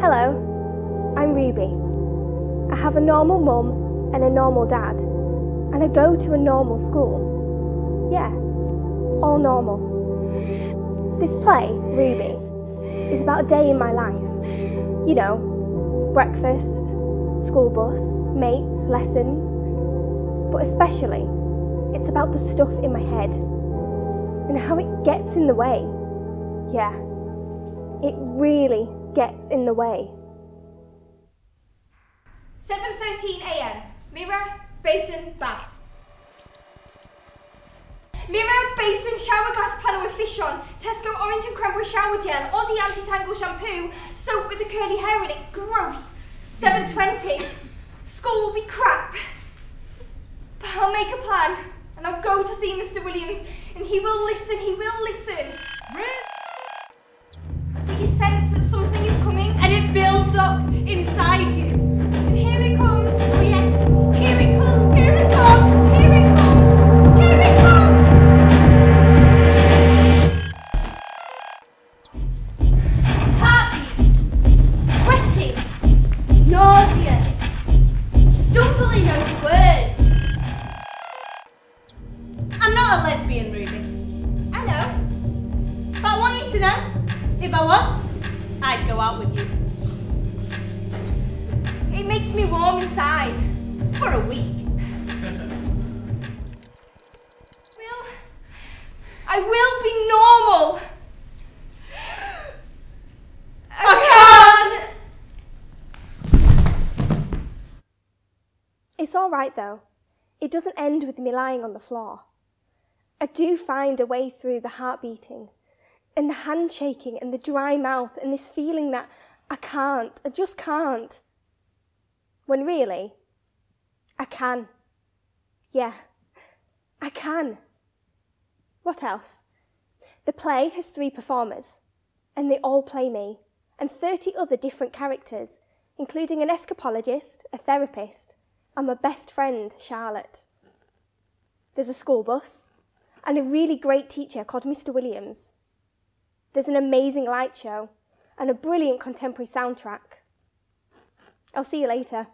Hello, I'm Ruby. I have a normal mum and a normal dad, and I go to a normal school. Yeah, all normal. This play, Ruby, is about a day in my life. You know, breakfast, school bus, mates, lessons, but especially, it's about the stuff in my head and how it gets in the way. Yeah, it really gets in the way. 7.13 a.m. Mirror, basin, bath. Mirror, basin, shower glass panel with fish on, Tesco orange and cranberry shower gel, Aussie anti-tangle shampoo, soap with the curly hair in it, gross. 7.20, school will be crap. But I'll make a plan, and I'll go to see Mr Williams, and he will listen, he will listen. But I want you to know, if I was, I'd go out with you It makes me warm inside. for a week. Will I will be normal. I It's all right though. It doesn't end with me lying on the floor. I do find a way through the heart beating and the hand shaking and the dry mouth and this feeling that I can't, I just can't. When really, I can. Yeah, I can. What else? The play has three performers, and they all play me, and 30 other different characters, including an escapologist, a therapist, and my best friend, Charlotte. There's a school bus, and a really great teacher called Mr. Williams. There's an amazing light show, and a brilliant contemporary soundtrack. I'll see you later.